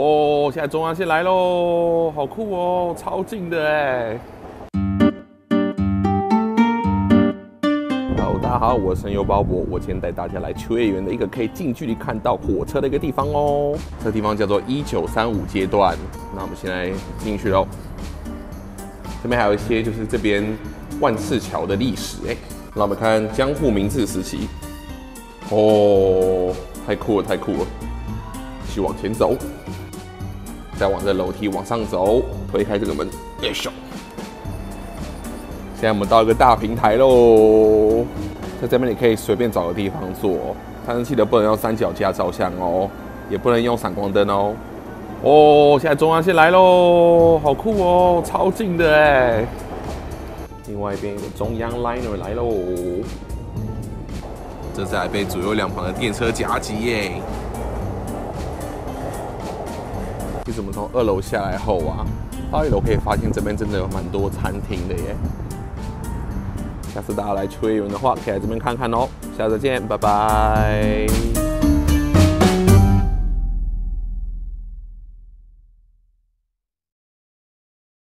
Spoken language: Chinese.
哦，现在中央线来喽，好酷哦，超近的哎。Hello，大家好，我是神游包博，我今天带大家来秋叶原的一个可以近距离看到火车的一个地方哦。这个地方叫做一九三五阶段，那我们现在进去喽。这边还有一些就是这边万次桥的历史哎，那我们看江户明治时期。哦，太酷了，太酷了！继续往前走，再往这楼梯往上走，推开这个门，耶咻！现在我们到一个大平台喽，在这边你可以随便找个地方坐，但是记得不能用三脚架照相哦，也不能用闪光灯哦。哦，现在中央线来喽，好酷哦，超近的哎！另外一边有个中央 liner 来喽。这次还被左右两旁的电车夹击耶！其实我们从二楼下来后啊，到一楼可以发现这边真的有蛮多餐厅的耶。下次大家来秋叶原的话，可以来这边看看哦。下次见，拜拜。